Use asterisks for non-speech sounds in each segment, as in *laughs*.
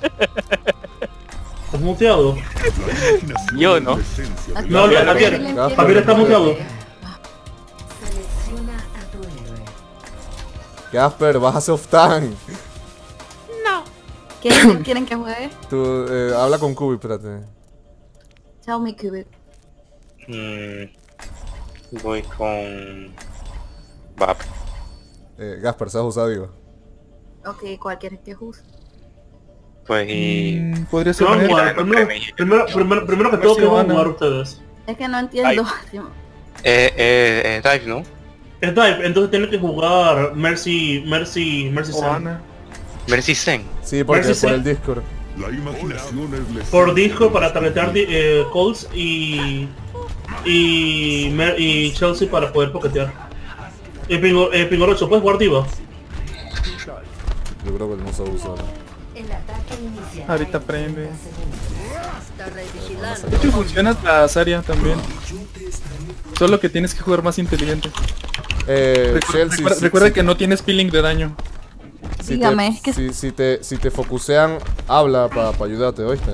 *laughs* ¿Estás muteado? Yo no. No, no, Javier. Javier está muteado. Selecciona a tu héroe. Gasper, vas a soft tank. ¿Quieren, *coughs* ¿Quieren que juegue? Tú, eh, habla con Kubi, espérate. Tell me, Cubit. Mm, voy con... Vap. Eh, Gasper, ¿sabes usar digo? Ok, ¿cuál quieres que use? Pues y... Mm, Podría ser ¿Qué van a Renekton. jugar? Primero, primero, primero, primero que todo, ¿qué van a jugar ustedes? Es que no entiendo. Eh, eh, eh, Dive, ¿no? Es Dive, entonces tienen que jugar Mercy, Mercy, Mercy. Ana. Mercy Zen. Sí, porque Mercy por el Discord. La imaginación es. Por disco para targetear di- eh, calls y y, Mer- y Chelsea para poder poketear. Eh, Pingo, eh, Pingorocho, ¿puedes jugar diva? Yo creo que no sabe usar. El ataque inicial. Ahorita prende. 30 segundos. De hecho funciona la Zarya también. Solo que tienes que jugar más inteligente. Eh, Recu- recuerda si- recuerda si- que no tienes peeling de daño. si Dígame, te, es que- si, si te, si te focusean, habla para ayudarte, ¿oíste?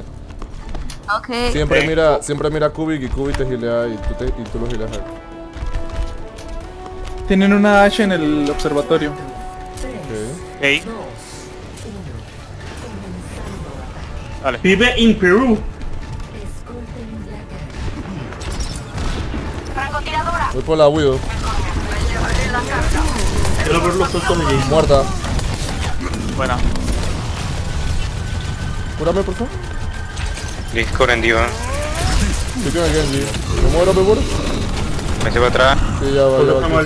Ok. Siempre mira, siempre mira a Kubik y Kubik te gilea y tú, te, y tú lo gileas a él. Tienen una H en el observatorio. Ok. Ey. Vale. Vive en Perú. Voy por la Widow. Quiero ver los saltos de Jason. Muerta. Buena. Cúrame, por favor. Discord en Diva. Yo tengo a Genji. ¿Me muero, me muero? Me llevo atrás. Sí, ya va, ya va.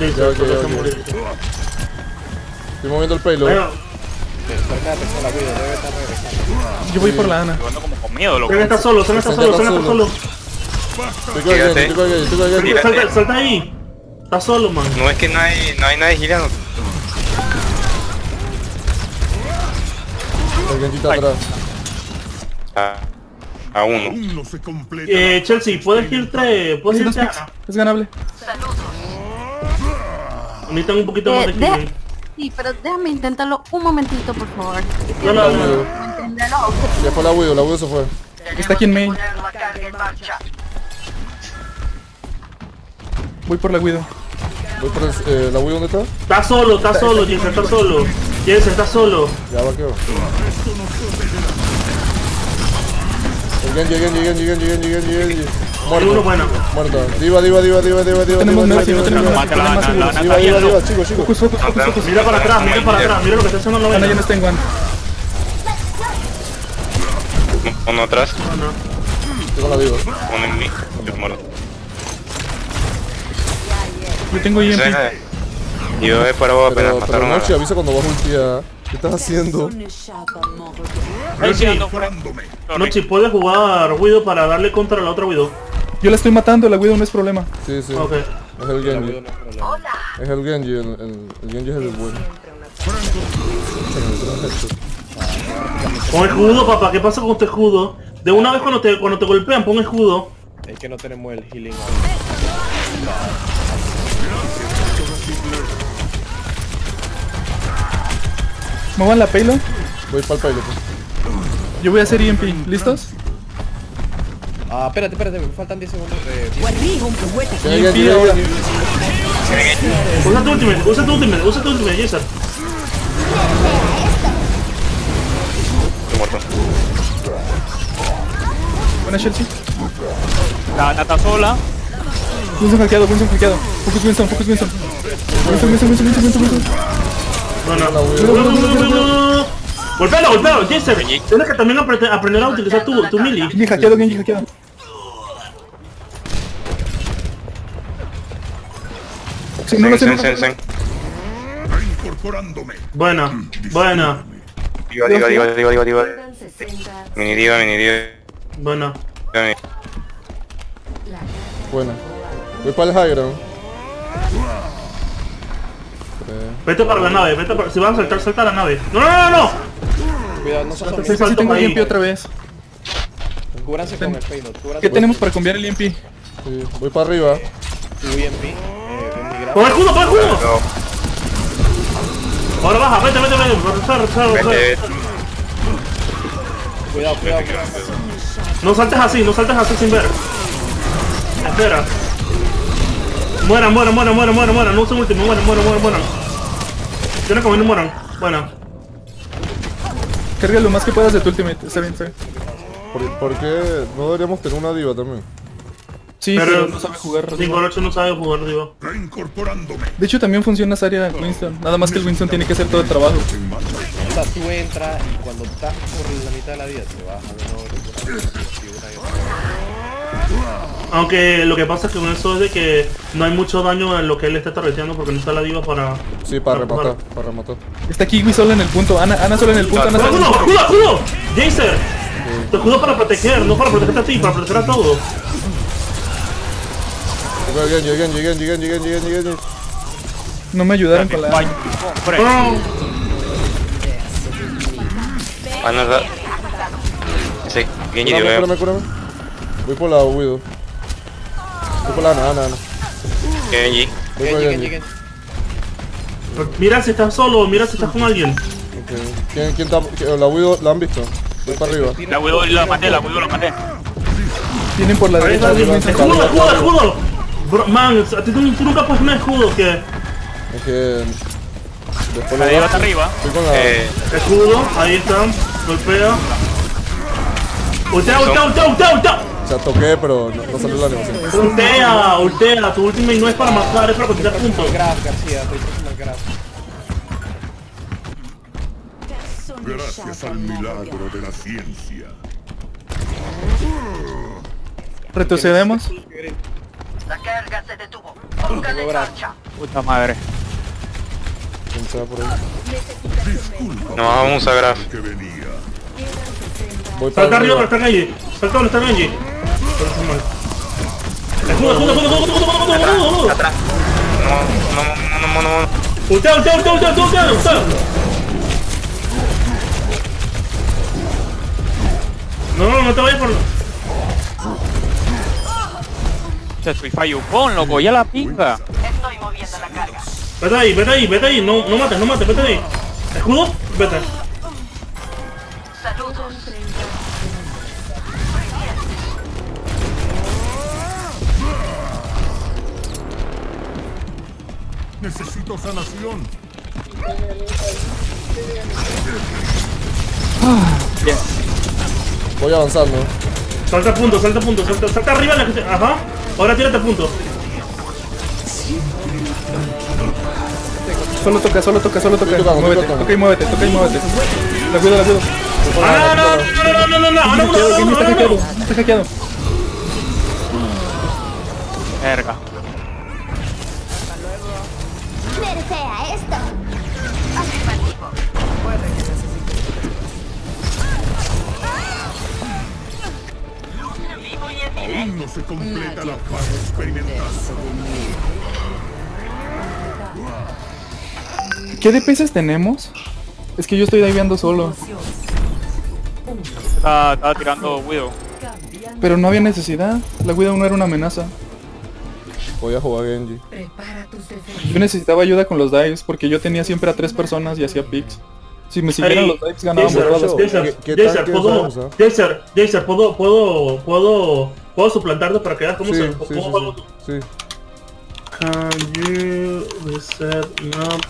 Estoy moviendo el payload. Yo voy por la Ana. Jugando como con miedo, loco. Sen está solo, está solo, está solo. Salta, salta ahí. Está solo, man. No es que no hay, no hay nadie girando. Atrás. A, a uno. Eh, Chelsea, ¿puedes irte? ¿Puedes irte? a- Es ganable. Necesitan un poquito más Eh, de deja- healing. Sí, pero déjame intentarlo un momentito, por favor. No, no, no. Ya fue la Widow, la Widow se fue. Está aquí en main. Voy por la Widow. Voy por el, eh, la Widow, ¿dónde está? Está solo, está solo, Jason, está solo. Jason, está solo. Ya va, quedó. El Genji, el Genji, el Genji, el Genji, el Genji, el Genji, el Genji. Hay uno Muerto. bueno. Diva, diva, diva, diva, diva, diva, Tenemos diva, diva, no diva. Mira para atrás, mira para atrás, mira lo que está haciendo la Ana ya no está en. Uno atrás. Estoy con la Diva. Uno en mí. Yo muero. Yo tengo EMP. Yo he parado apenas Pero, pero mataron a Noche, avisa cuando vas ultia. ¿Qué estás haciendo? Nochi, puedes jugar Widow para darle contra a la otra Widow. Yo la estoy matando, la Widow no es problema. Sí, sí. Ok. Es el Genji. Es el Genji, el, el, el Genji es el bueno. Con escudo, papá, ¿qué pasa con este escudo? De una vez cuando te, cuando te golpean, pon escudo. Es que no tenemos el healing. Muevan la payload. Voy para el payload. pues. Yo voy a hacer EMP. ¿Listos? Ah, espérate, espérate, me faltan 10 segundos de... Viene ahora. Usa tu ultimate, usa tu ultimate, usa tu ultimate, Jason. Buena Chelsea. La Nata sola. Winston hackeado, Winston hackeado. Focus Winston, focus Winston. Winston, Winston, Winston, Winston, Winston, Winston. Bueno, La Widow. Golpealo, golpealo, Jason. Tienes que también aprender a utilizar tu, tu melee. Genji hackeado, Genji hackeado. Sí, no lo sé, no lo. Buena, buena, diva, diva, diva. Quedan 60. Mini diva, mini diva. Carga Buena. Voy para el high ground. Vete para la nave, vete para... Si van a saltar, salta a la nave. No, no, no, no. Cuidado, no asomen. Sí, Sí, salto tengo ahí. EMP otra vez. Cúbranse con el payload. ¿Qué tenemos para cambiar el EMP? Sí. Voy para arriba. EMP. Eh, en mi grado. Pon pon escudo. No, Ahora baja, vete, vete, vete. Regresar, regresar. vete. Cuidado, cuidado, cuidado. No saltes así, no saltes así sin ver. Espera. Mueran, mueran, mueran, mueran, mueran, mueran. No usen último, mueran, mueran, mueran, mueran. Tienen como no mueran. Bueno. Carga lo más que puedas de tu ultimate. Está bien, está bien. ¿Por, por qué no deberíamos tener una diva también? Sí, pero, no sabe jugar. 5-8 no sabe jugar, digo. Reincorporándome. De hecho, también funciona esa área Winston. Nada más que el Winston tiene que hacer todo el trabajo. O sea, tú entras y cuando estás por la mitad de la vida te vas a ver. Aunque lo que pasa es que con eso es de que no hay mucho daño en lo que él está torreteando porque no está la diva para... Sí, para para rematar, para rematar. Está Kiwi sola en el punto. Ana, Ana sola en el punto. Ana sola en el ¡Escudo, punto. escudo, escudo! ¡Jaser! Te escudo para proteger, no para protegerte a ti, para proteger a todos. Genji, Genji, Genji, Genji, Genji, Genji, Genji. No me ayudaron con la... No, Sí, Genji, Cúrame, digo cúrame, cúrame. Voy por la Widow. Voy por la Ana, Ana, Ana. Genji. Voy por Genji, Genji. Genji, Genji. mira si estás solo, mira si estás con alguien. Ok. ¿Quién, quién está? La Widow, ¿la han visto? Voy para arriba. La Widow la maté, la Widow la maté. Tienen por la derecha. escudo, escudo, escudo. Bro, man, a ti tú, nunca pones un escudo que... Es que... Después La arriba. Estoy con la... Eh, Escudo, ahí está, golpea. Ultea, ultea, ultea, ultea, ultea. O sea, toqué, pero no, no salió la animación. Ultea, ultea, tu ultimate no es para matar, es para quitar puntos. Graf, García, estoy próximo al Graf. Gracias al milagro de la ciencia. Retrocedemos. puta madre. ¿Quién está por ahí? No vamos a graf. Voy para Salta arriba, está Genji. Salta está Genji. Escudo, escudo, escudo, escudo, escudo, escudo, escudo, escudo. Atrás. No, no, no, no, no, no. Ultea, ultea, ultea, ultea, ultea, ultea, ultea. No, no, no te vayas por... Che, soy fallucón, loco, ya la pinga. Vete ahí, vete ahí, vete ahí, no, no mates, no mates, vete ahí. Escudo, vete. Voy avanzando. Salta a punto, salta a punto, salta, salta arriba la gente. Ajá. Ahora tírate a punto. Solo toca, solo toca, solo toca. Tocando, Muévete, toca y muévete, toca y muévete. La cuido, la cuido. Voy por Ah, la no, no, no, no, no, no, no, no, no, no, Hackeado, no, Genji está no, hackeado, no. está hackeado. Verga. Nerfea se completa la fase experimental. ¿Qué DPS tenemos? Es que yo estoy diveando solo. Estaba, estaba tirando Widow. Pero no había necesidad. La Widow no era una amenaza. Voy a jugar Genji. Yo necesitaba ayuda con los dives porque yo tenía siempre a tres personas y hacía picks. Si me siguieran los dives ganábamos Jaser, todas las ¿qué- Jaser, qué Jaser, tanque puedo, ah? Jaser, Jaser, puedo, puedo, puedo, puedo suplantarte para que veas cómo Sí, se, sí, sí, cómo sí. tú. Sí. Can you reset map?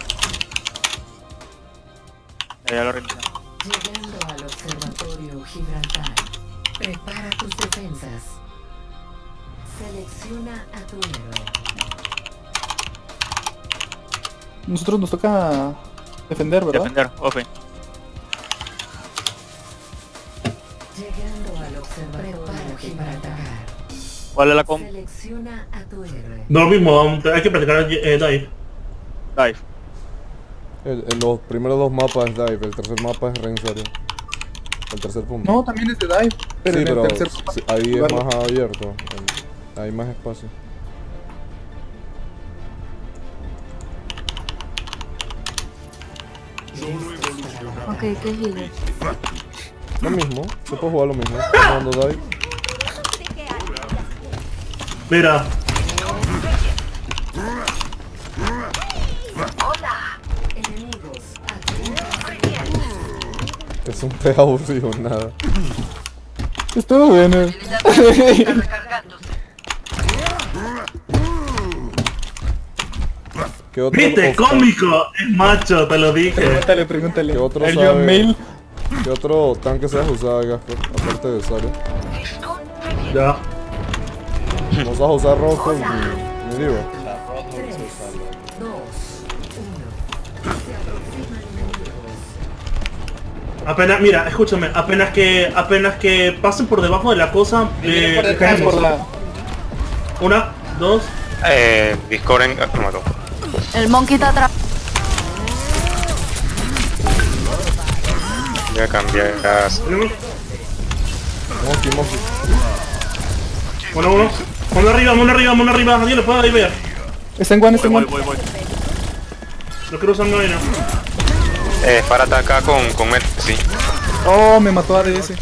Ya, ya lo reinicié. Llegando al observatorio Gibraltar. Prepara tus defensas. Selecciona a tu héroe. Nosotros nos toca defender, ¿verdad? Defender, ok. Llegando al observatorio Gibraltar. ¿Cuál es la comp? Selecciona a tu héroe. No lo mismo, hay que practicar eh, dive. Dive. El- el- los primeros dos mapas es dive, el tercer mapa es area. El tercer punto. No, también es de dive. Pero sí, en pero el tercer sí, ahí es más abierto. el- Hay más espacio. Ok, ¿qué healer? Lo mismo, se puede jugar lo mismo. Cuando dive. Mira, Enemigos. Es un pez aburrido, nada. Estuvo bueno. ¿Qué otro Viste, cómico, es macho, te lo dije. Pregúntale, pregúntale. ¿Qué otro El sabe? John Mail. ¿Qué otro tanque sabes usar, Gasper? Aparte de Sario. Ya. ¿No sabes usar Rojo ni, ni Diva? La. Se. Apenas, mira, escúchame, apenas que, apenas que pasen por debajo de la cosa, por eh. Por la... Una, dos, Eh, Discord en... ah, mató. El monkey está atrás. Voy a cambiar las... Monkey, Monkey. Uno, uno. Uno arriba, uno arriba, uno arriba. Nadie lo puede ahí ver. Está en One, está en Voy, One. voy, voy. No quiero usar vaina. Eh, para atacar con, con Mercy. Oh, me mató ADS. No sé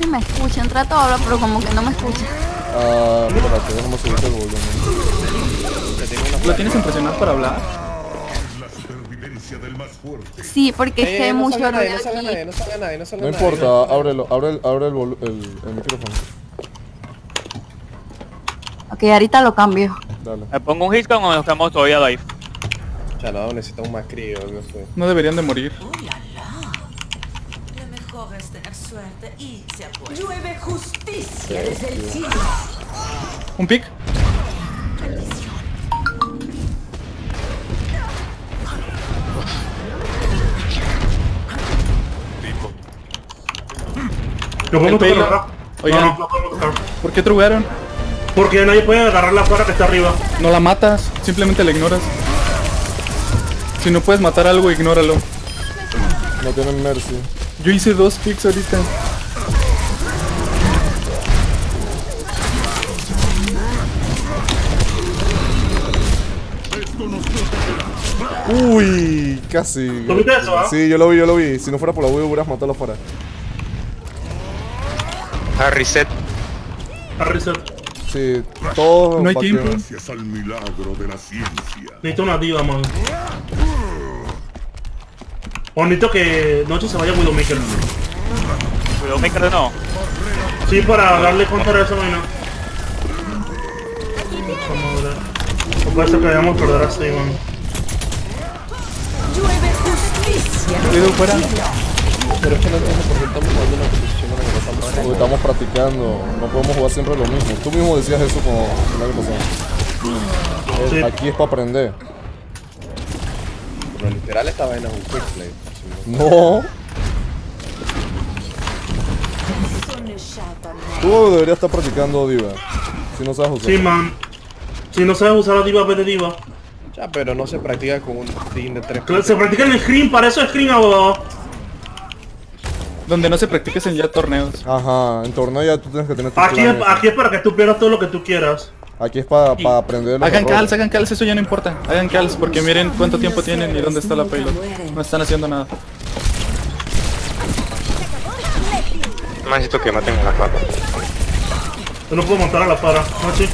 si me escuchan. Trato de hablar, pero como que no me escuchan. Ah, espérate, déjame subirte el volumen. Una ¿Lo tienes en presionar para hablar? Del más fuerte. Sí, porque Eh, hay no mucho salga nadie, ruido no salga nadie, no salga nadie, no salga No nadie. importa, ábrelo, abre el, abre el, el, el micrófono. Ok, ahorita lo cambio. Dale. ¿Me pongo un hitcon o nos quedamos todavía live? Chalado, necesita un más crío, no sé. No deberían de morir. Lo mejor es tener suerte y se apoya. Llueve justicia desde el cielo. ¿Un pick? Lo podemos tocar. Oigan. No, no, no podemos tocar. ¿Por qué trugaron? Porque nadie puede agarrar la fuera que está arriba. No la matas, simplemente la ignoras. Si no puedes matar algo, ignóralo. No tienen mercy. Yo hice dos picks ahorita. Uy, casi. ¿Tú viste eso, ah? Sí, yo lo vi, yo lo vi. Si no fuera por la Wii hubieras matado afuera. Ah, reset. A reset. Sí, todos No hay tiempo. Gracias al milagro de la ciencia. Necesito una diva, man. O necesito que Noche se vaya a Widowmaker. Widowmaker de nuevo. Sí, para darle contra a esa vaina. Vamos a ver. No puede ser que vayamos a perder así, man. Llueve justicia. Pero es que no entiendo por qué estamos jugando una posición Porque estamos practicando, no podemos jugar siempre lo mismo. Tú mismo decías eso como el año pasado. Eh, Sí. Aquí es para aprender. Pero literal esta vaina es un quick play. No, tú deberías estar practicando Diva. Si no sabes usar. Sí, man. Si no sabes usar la diva, vete diva. Ya, pero no se practica con un team de tres Se practica en el screen, para eso es screen, abogado. Donde no se practiques en ya torneos. Ajá, en torneo ya tú tienes que tener tu Aquí aquí es para que tú pierdas todo lo que tú quieras. Aquí es para aprender los Hagan calls, hagan calls, eso ya no importa. Hagan calls, porque miren cuánto tiempo tienen y dónde está la payload. No están haciendo nada. Más necesito que maten a la pata. Yo no puedo montar a la para. Noche.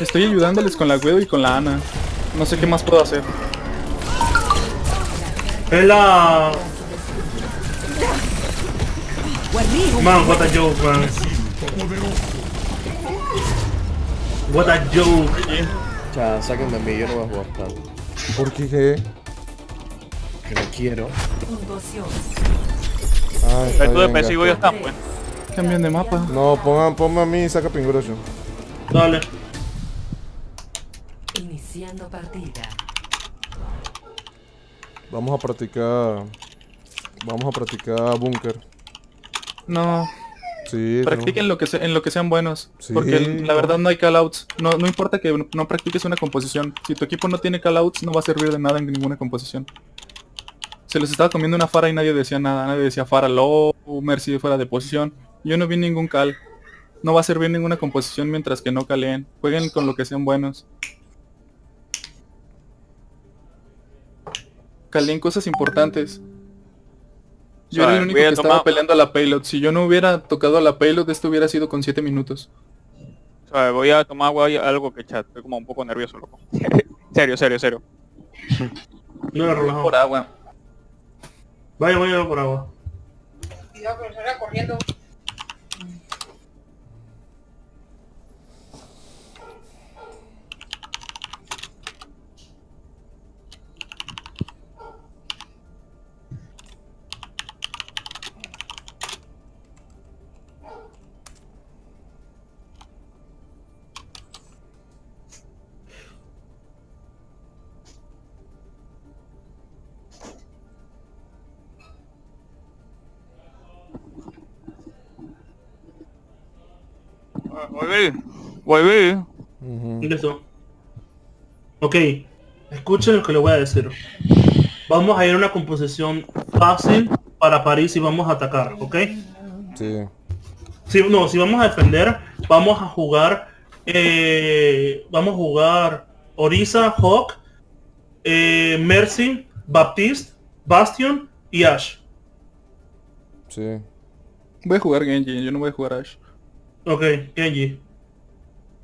Estoy ayudándoles con la Guido y con la Ana. No sé qué más puedo hacer. Es la... Man, what a joke, man. What a joke. Ya, sáquenme a mí, yo no voy a jugar tanto. ¿Por qué qué? Que no quiero. Ah, está El tú de yo Gasper. está, pues. Cambien de mapa. No, pongan, ponme a mí y saca Pingüerocho. Dale. Iniciando partida. Vamos a practicar. Vamos a practicar Bunker. No, Sí, practiquen lo que se- en lo que sean buenos. Sí. Porque la verdad no hay callouts. No, no importa que no- no practiques una composición. Si tu equipo no tiene callouts, no va a servir de nada en ninguna composición. Se les estaba comiendo una Fara y nadie decía nada. Nadie decía Fara low, Mercy fuera de posición. Yo no vi ningún cal. No va a servir ninguna composición mientras que no caleen. Jueguen con lo que sean buenos. Caleen cosas importantes. Yo era el único voy a que estaba peleando a la payload. Si yo no hubiera tocado a la payload, esto hubiera sido con 7 minutos. O sea, voy a tomar agua y algo que chat. Estoy como un poco nervioso, loco. *laughs* serio, serio, serio. *laughs* No, relajado. Por agua. Vaya, vaya por agua. Cuidado que me salga corriendo. Volví. Volví. Ok, escuchen lo que le voy a decir. Vamos a ir a una composición fácil para París y vamos a atacar, ¿ok? Sí. Si, no, si vamos a defender, vamos a jugar, eh, vamos a jugar Orisa, Hawk, eh, Mercy, Baptiste, Bastion y Ash. Sí. Voy a jugar Genji, yo no voy a jugar Ash. Ok, Genji.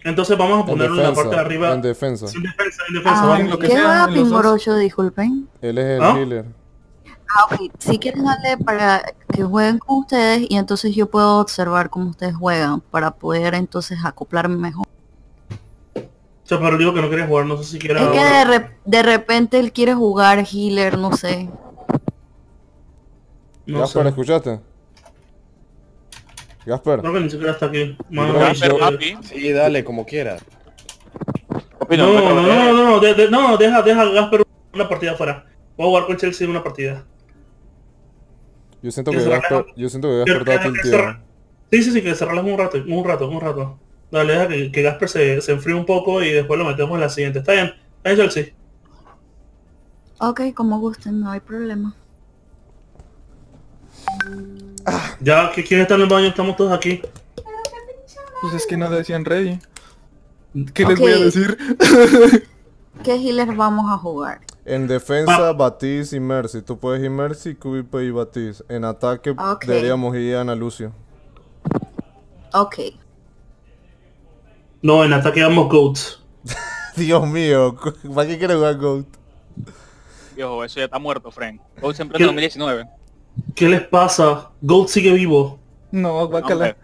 Entonces vamos a En ponerlo en la parte de arriba. En defensa. En defensa, en defensa. Ah, vamos. lo que ¿Qué dos. Pingorocho? Disculpen. Él es el ¿Ah? healer. Ah, ok. Si quieren darle para que jueguen con ustedes y entonces yo puedo observar cómo ustedes juegan para poder entonces acoplarme mejor. O sea, pero digo que no quería jugar, no sé si quiera Es que de, de repente él quiere jugar healer, no sé. No Gasper, sé. ¿escuchaste? Gasper. Creo que ni siquiera está aquí. Gasper, papi. Sí, dale, como quiera. Papi, No, no, no, no, no, de- de- no, deja, deja a Gasper una partida afuera. Voy a jugar con Chelsea una partida. Yo siento Que Gasper, yo siento que Gasper está tilteado. Sí, sí, sí, que cerrarlas un rato, un rato, un rato. Dale, deja que, que Gasper se, se enfríe un poco y después lo metemos en la siguiente. ¿Está bien? ¿Está bien, Chelsea? Ok, como gusten, no hay problema. Ya, que ¿quién está en el baño? Estamos todos aquí. Pues es que no decían ready. ¿Qué les voy a decir? *laughs* ¿Qué healer vamos a jugar? En defensa, Batis y Mercy. Tú puedes ir Mercy, Cubipe y Batis. En ataque deberíamos ir a Ana Lucio. Ok. No, en ataque vamos Goats. *laughs* Dios mío, ¿para qué quieres jugar Goat? Viejo, eso ya está muerto, Frank. Gol siempre en 2019. ¿Qué les pasa? Goat sigue vivo. No, guácala. Hombre.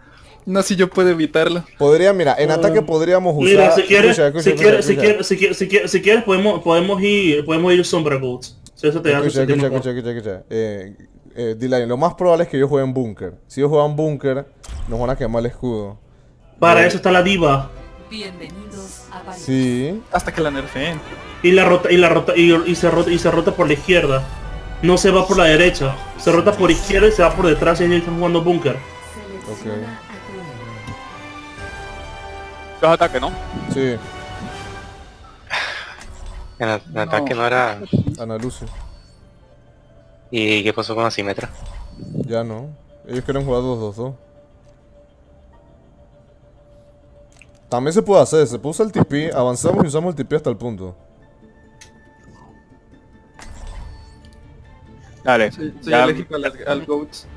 No, si yo puedo evitarlo. Podría, mira, en ataque podríamos usar. Mira, si quieres, Escucha, escucha, si quieres, si quieres, si quieres, si quieres, si quieres, podemos, podemos ir, podemos ir Sombra Goats. Si eso te hace Escucha, sentir escucha, mejor. escucha, escucha, escucha. Eh, eh, D-Line, lo más probable es que yo juegue en Bunker. Si yo juego en Bunker, nos van a quemar el escudo. Para eso está la diva. Bienvenidos a París. Sí. Hasta que la nerfeen. Y la rota, y la rota, y, y se rota, y se rota por la izquierda. No se va por la derecha. Se rota por izquierda y se va por detrás y ellos están jugando búnker. Héroe. Dos ataques, ¿no? Sí, En, en ataque no era... Ana Lucio. ¿Y qué pasó con Asimetra? Ya no. Ellos quieren jugar 2-2-2. También se puede hacer, se puede usar el TP, avanzamos y usamos el TP hasta el punto. Dale. Soy, soy ya, alérgico a las- al GOATs.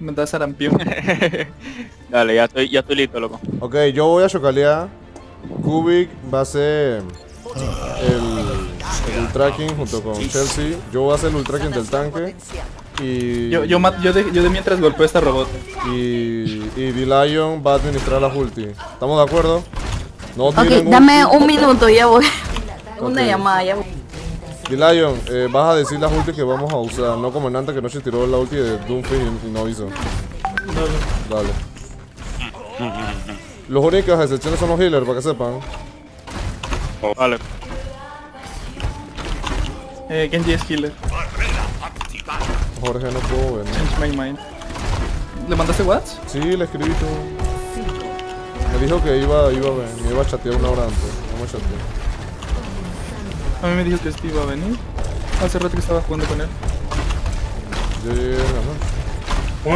Me da sarampión. *laughs* dale, ya estoy, ya estoy listo, loco. Ok, yo voy a chocalear. Kubik va a ser el, el ultracking junto con Chelsea. Yo voy a hacer el ultracking del tanque. Y, Yo, yo, yo, de, yo de mientras golpeo a esta robot. y, y D-Lion va a administrar las ulti. ¿Estamos de acuerdo? No Ok, dame un minuto, ya voy. Una llamada, ya voy. D-Lion, eh, vas a decir las ulti que vamos a usar. No como Nanta que no se tiró la ulti de Doomfist y, y no avisó. Dale. Los únicas excepciones son los healers, para que sepan. Vale. Eh, Genji es healer. Jorge no puedo ver. Change my mind. ¿Le mandaste Whats? Sí, le escribí todo. Me dijo que iba, iba a ver, me iba a chatear una hora antes. No me chateó. A mí me dijo que este iba a venir. Hace rato que estaba jugando con él.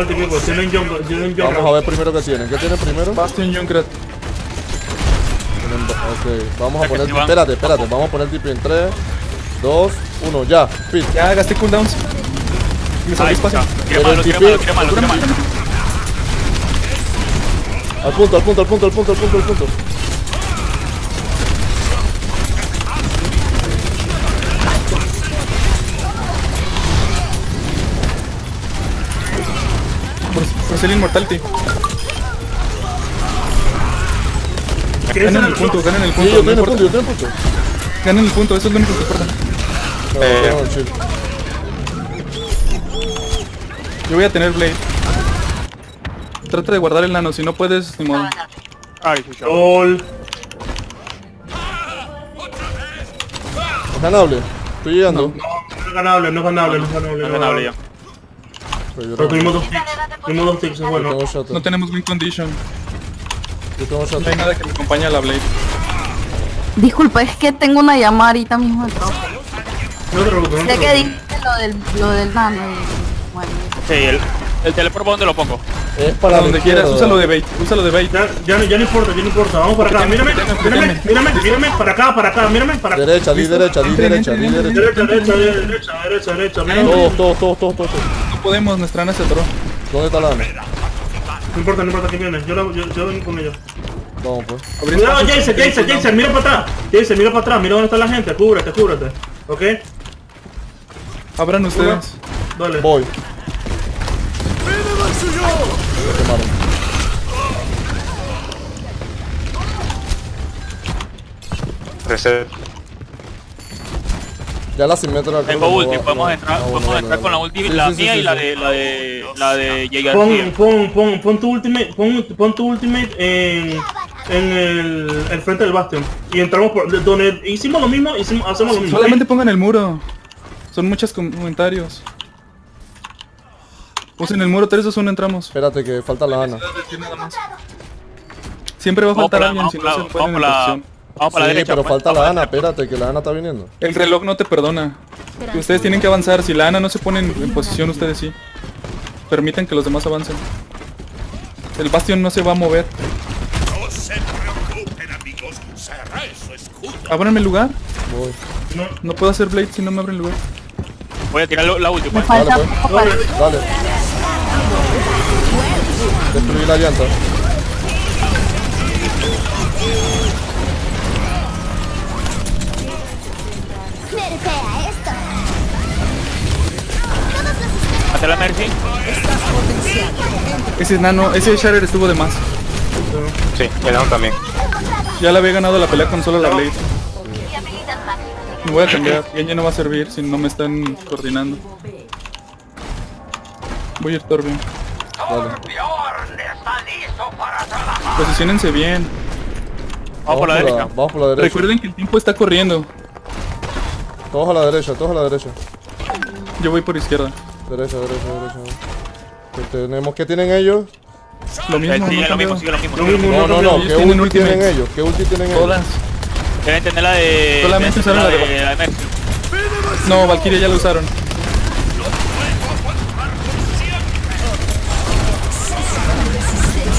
Típico, tienen jungle, tienen jungle. Vamos a ver primero qué tienen. ¿Qué tienen primero? Bastion Junkrat. Ok, vamos a poner. Espérate, espérate. Vamos a poner tipo en 3, 2, 1, ya. Pit. Ya gasté cooldowns. Me salió espacio. está. Tira Pero malo, el tira tipi- malo, tira malo, tira malo. Al punto, al punto, al punto, al punto, al punto, al punto. Usé el Immortality. ¿Qué es Ganen el el- punto, ganen el Sí, punto. yo no tengo importa. punto, yo tengo punto. Ganen el punto, eso es lo único que importa. No, Eh. no, chill. Yo voy a tener Blade. Trata de guardar el nano, si no puedes, ni modo. Ay, sí. Es ganable. Estoy llegando. No es ganable, no es ganable, no es ganable. No no es es ganable ya. Pero yo Pero tengo- tuvimos dos ticks. Tuvimos dos ticks, es bueno. No tenemos win condition. Yo tengo shot. No hay nada que me acompañe a la Blade. Disculpa, es que tengo una llamada ahorita mismo de trabajo. No te preocupes, no te Sé que dijiste lo del, lo del nano y bueno. Sí, el, el teleport ¿por dónde lo pongo? Es Para donde quieras, úsalo de bait, úsalo de bait. Ya, ya, no- ya no importa, ya no importa. Vamos para acá. Mírame, mírame, mírame, mírame. Para acá, para acá, mírame, para acá. Derecha, di derecha, di derecha, di derecha. Derecha, derecha, derecha, derecha, derecha. No Todos, todos, todos, todos, todos. No podemos, nuestra Ana se atoró. ¿Dónde está la Ana? importa, no importa que viene. Yo, la- yo, yo vengo con ellos. Vamos pues. Cuidado, Jason, Jason. Jason, mira para atrás. Jason, mira para atrás, mira dónde está la gente. Cúbrete, cúbrete. ¿Ok? Abran ustedes. Dale. Voy. Reset. Ya la simetra. Tengo ulti, podemos entrar, podemos entrar con la ulti, la mía y la de de la de la de Jay Pon, pon, pon, pon tu ultimate, pon, pon tu ultimate en, en el, el frente del Bastion. Y entramos por de- donde hicimos lo mismo, hicimos, hacemos lo mismo. Solamente pongan el muro. Son muchos com- comentarios. Usen el muro 3 2 1 entramos. Espérate que falta la Ana. Siempre va a faltar alguien si no se vamos en la- posición. Vamos para la Sí, derecha. pero pues, falta la Ana, la- espérate que la Ana está viniendo. El reloj no te perdona. Ustedes tienen que avanzar. Si la Ana no se pone en, en posición, ustedes sí. Permitan que los demás avancen. El bastión no se va a mover. No se preocupen, amigos. Será su escudo. Ábranme el lugar. Voy. No, No puedo hacer Blade si no me abren lugar. Voy a tirar lo- la pues. falta Dale, para... Dale. Destruí la llanta. Hasta la Mercy. Ese nano, ese Shatter estuvo de más. Sí, el down también. Ya le había ganado la pelea con solo la Blade. Me voy a cambiar. Ya no va a servir si no me están coordinando. Voy a ir Torbjorn. Dale. Posiciónense bien. Vamos por la derecha. Vamos por la derecha. Recuerden que el tiempo está corriendo. Todos a la derecha, todos a la derecha. Yo voy por izquierda. Derecha, derecha, derecha. ¿Qué tenemos? ¿Qué tienen ellos? Lo mismo, Sigue no lo mismo, sigue lo mismo. Lo. No, no, no. ¿Qué tienen ulti tienen ellos? ¿Qué ulti tienen ellos? Todas. Deben tener la de... Solamente usaron la de- la de Mercy. No, Valkyria ya lo usaron.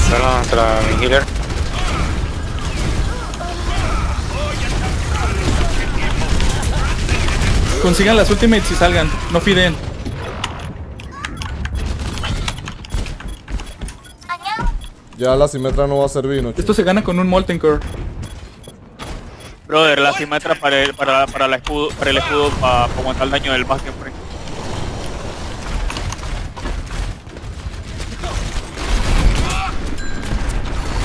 Solo nuestra mi healer. Consigan las ultimates y salgan. No fiden. Ya la simetra no va a servir, ¿no? Esto se gana con un Molten Core. Brother, la simetra para el, para, para, la escudo, para el escudo para aguantar el daño del Bastion Free.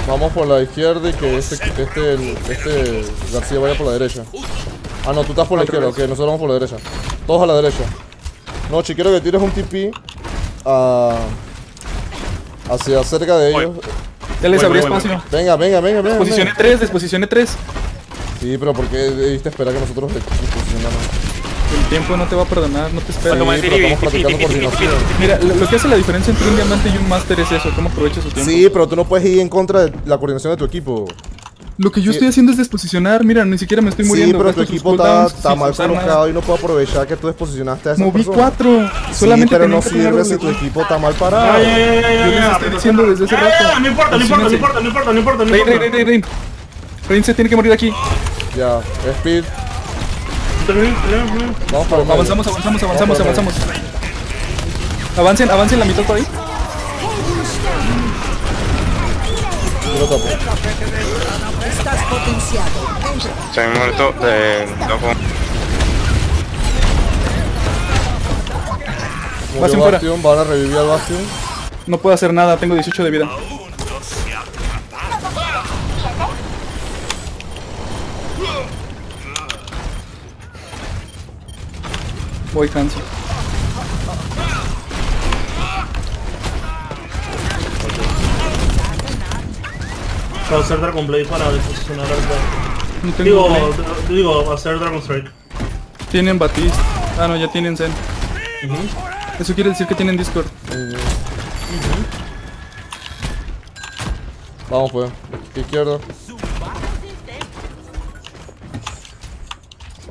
Vamos por la izquierda y que este, este, el- este García vaya por la derecha. Ah, no, tú estás por la izquierda, ok, nosotros vamos por la derecha. Todos a la derecha. No, quiero que tires un TP a... hacia cerca de ellos. Ya les abrí espacio. Venga, venga, venga, venga. Posicioné venga. 3, desposicioné 3. Sí, pero ¿por qué debiste esperar que nosotros nos posicionamos? El tiempo no te va a perdonar, no te Sí, pero estamos practicando coordinación. Mira, lo, lo que hace la diferencia entre un diamante y un máster es eso, cómo aprovecha su tiempo. Sí, pero tú no puedes ir en contra de la coordinación de tu equipo. Lo que yo Sí. estoy haciendo es desposicionar, mira, ni siquiera me estoy Sí, muriendo. pero tu sus equipo está, mal colocado y no puede aprovechar que tú desposicionaste a esa Moví persona. 4, Sí, solamente pero no sirve si tu equipo está mal parado. Yo les estoy diciendo desde hace rato. No importa, no importa, no importa, no importa, no importa, no Rain, Rain, importa. Rain, Rain, Rain. Rain se tiene que morir aquí. Ya, speed. Vamos para. Avanzamos, avanzamos, avanzamos, avanzamos. Avancen, avancen la mitad por ahí. Lo tapo. Se han muerto de loco. Murió Bastion fuera. Bastion, van a revivir al Bastion. No puedo hacer nada, tengo 18 de vida. Voy canso. Hacer Dragon Blade para posicionar al No tengo Digo, digo, hacer Dragon Strike. Tienen Batiste. Ah, no, ya tienen Zen. Eso quiere decir que tienen Discord. Vamos pues. Izquierda.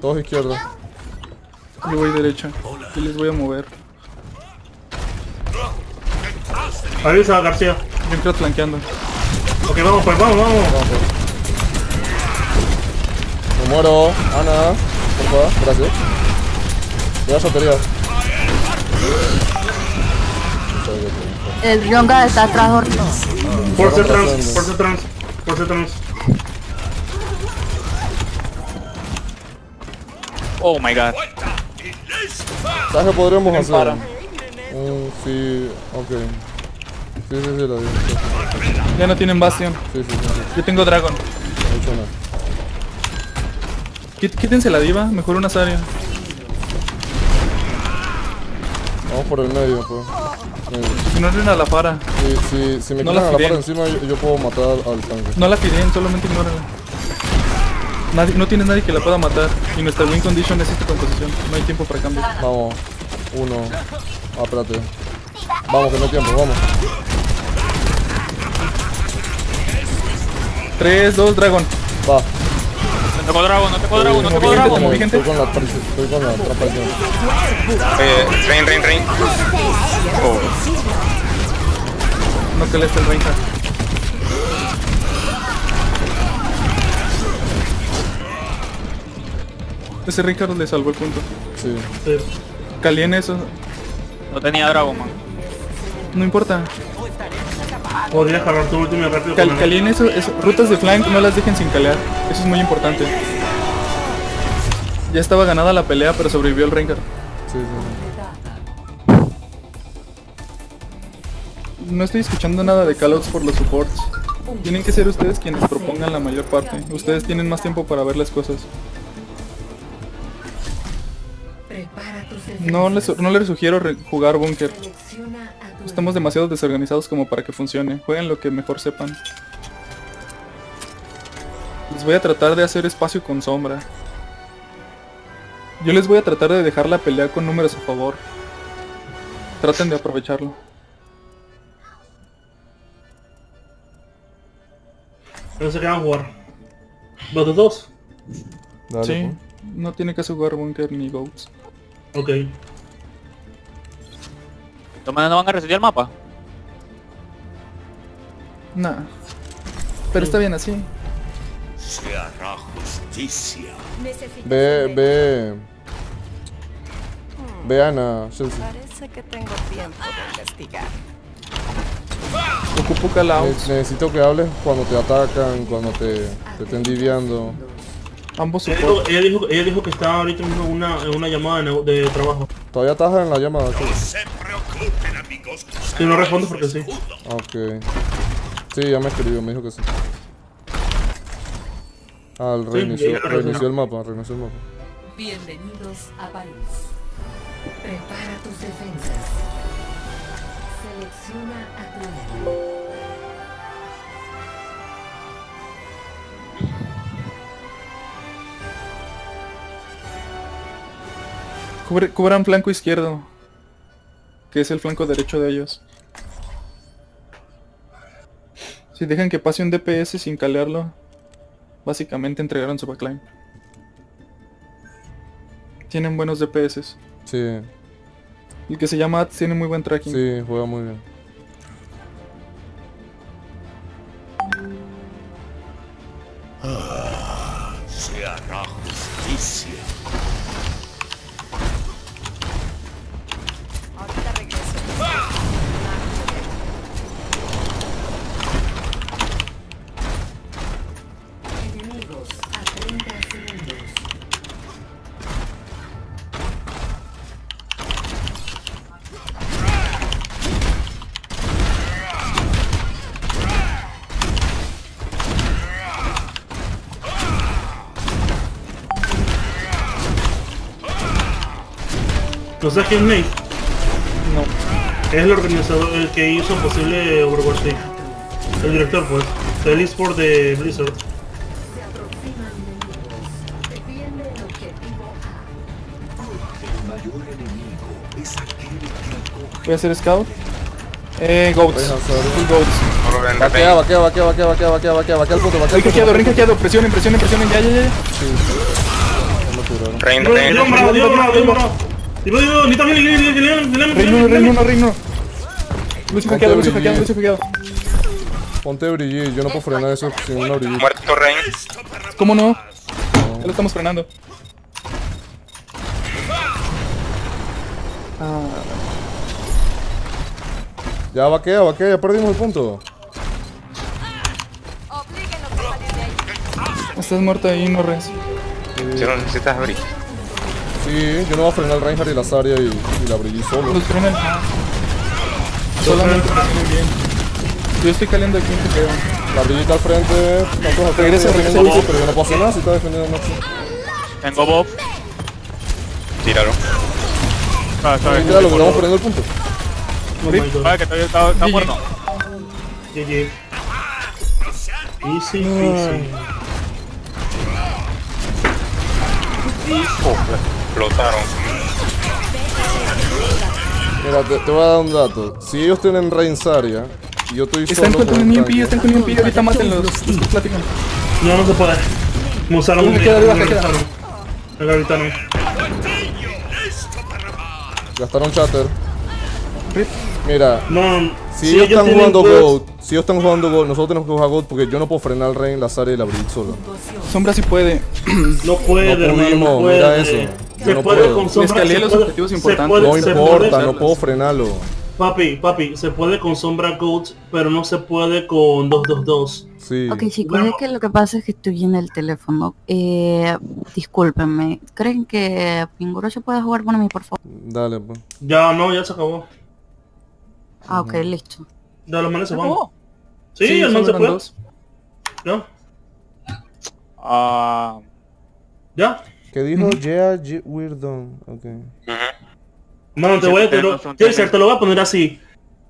Todos izquierda. Yo voy derecha. Y les voy a mover. Avisa, García. Yo creo flanqueando. Ok, vamos pues, vamos, vamos. Vamos pues. Me muero. Ana. Por favor. Gracias. Ya sotería. El Yonga está atrás Ortiz. Force Vamos trans, pasando. force trans, force trans. Oh my god. ¿Sabes qué podríamos hacer? Un sí. Ok. Sí, sí, sí, la vi. Sí, Ya no tienen Bastion. sí, sí. sí, sí. Yo tengo Dragon. No. Quí- Quítense la diva, mejor una Zarya. Vamos por el medio, pues. Medio. Ignoren a la Fara. Si, si, si me No quitan la a la par fideen. encima, yo, yo puedo matar al tanque. No la piden, solamente ignórenla. Nadie, no tiene nadie que la pueda matar. Y nuestra win condition es esta composición. No hay tiempo para cambio. Vamos. Uno. Ah, espérate. Vamos, que no hay tiempo, vamos. 3, 2, Dragon. Va. No tengo dragón, no tengo dragón, no tengo moví gente. Estoy con la, presi- estoy con la trampa aquí. Eh, rain, rain, rain. Oh, No que le el Reinhardt. Ese Reinhardt le salvó el punto. Sí. Sí. Calien eso. No tenía dragón, man. No importa. Podrías cargar tu último y rápido Cal eso, eso. Rutas de flank no las dejen sin calear. Eso es muy importante. Ya estaba ganada la pelea, pero sobrevivió el. Sí, sí. No estoy escuchando nada de callouts por los supports. Tienen que ser ustedes quienes propongan la mayor parte. Ustedes tienen más tiempo para ver las cosas. No les, no les sugiero jugar búnker. Estamos demasiado desorganizados como para que funcione. Jueguen lo que mejor sepan. Les voy a tratar de hacer espacio con sombra. Yo les voy a tratar de dejar la pelea con números a favor. Traten de aprovecharlo. No sé qué van a jugar. Los de dos. Dale, Sí, no tiene que jugar búnker ni goats. Ok. ¿De todas maneras no van a resetear el mapa? Nah. Pero está bien así. Se hará justicia. Ve, ve. Ve Ana, Chelsea. Parece que tengo tiempo de investigar. Ocupo. Ne- necesito que hables cuando te atacan, cuando te, te estén diviando. Ambos Ella dijo, ella dijo, ella dijo que estaba ahorita mismo en una, en una llamada de, trabajo. Todavía estás en la llamada, Chelsea. Se preocupen, amigos. Si no respondo porque sí. Ok. Sí, ya me escribió, me dijo que sí. Ah, el Sí, reinició, reinició el mapa, reinició el mapa. Bienvenidos a París. Prepara tus defensas. Selecciona a tu Cubre- cubran flanco izquierdo. Que es el flanco derecho de ellos. Si dejan que pase un DPS sin calearlo, básicamente entregaron su backline. Tienen buenos DPS. Sí, El que se llama Ats tiene muy buen tracking. sí, juega muy bien. ¿No sabes quién es Nate? No. Es el organizador, el que hizo posible Overwatch League. El director, pues. Del eSport de Blizzard. Voy a hacer scout. Eh, goats. Goats. Vaquea, vaquea, vaquea, vaquea, vaquea, vaquea, vaquea, vaquea al punto, vaquea Ring hackeado, ring hackeado. Presionen, presionen, presionen. Ya, ya. Rein, Rein. bravo, bravo, bravo. Reino 1, healing, reino healing. 1, reino 1. Lucio hackeado, Lucio hackeado, Lucio hackeado. Ponte Brigitte, yo no puedo frenar eso sin una Brigitte. Muerto Rein. ¿Cómo no? Ya lo estamos frenando. Ya vaquea, vaquea, ya perdimos el punto. Estás muerto ahí, no res. Si no necesitas abrir. Sí, yo no voy a frenar el Reinhardt y la Zarya y, y la Brigitte solo. Los frenan. Solamente presionen bien. Yo estoy caliendo aquí, te creo. La Brigitte al frente, tantos Regresa, regresa, pero yo no puedo hacer nada si está defendiendo Noxus. Tengo Bob. Tíralo. Ah, está bien. Mira lo que estamos perdiendo el punto. Oh my god. Ah, que todavía está, está muerto. GG. Easy peasy. Explotaron. Mira, te, te voy a dar un dato. Si ellos tienen Rein Zarya y yo estoy Están solo con con un el EMP, están con EMP. Ahorita mátenlos. Platican. No, no se puede. Me usaron Me un queda arriba, queda. gritaron. Me gritaron. gastaron chatter. Mira, No, si si ellos están jugando GOAT, si ellos están jugando GOAT, nosotros tenemos que jugar GOAT porque yo no puedo frenar el Rein, la Zarya y la Brigitte solo. Sombra sí puede. *clears throat* No puede, No hermano, pudimos, no puede. mira eso. Se no puede puedo. con sombra. escalé se los puede- objetivos importantes. puede- No importa, puede- no puedo frenarlo. Papi, papi, se puede con sombra Goat, pero no se puede con 222. Sí. Ok chicos, es que lo que pasa es que estoy en el teléfono. Eh, discúlpenme. ¿Creen que Pingurocho puede jugar por mí, por favor? Dale, pues. Ya no, ya se acabó. Ah, ok, listo. Ya los manes se van. acabó? Sí, el man se fue. dos. Ya, Ah, ya. ¿Qué dijo? Yeah, yeah, we're done. Ok. Mano, te voy a te lo, no te lo voy a poner así.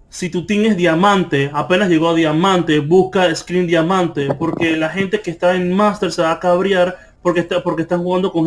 Si tú tienes diamante, apenas llegó a diamante, busca screen diamante, porque la gente que está en Master se va a cabrear porque está, porque están jugando con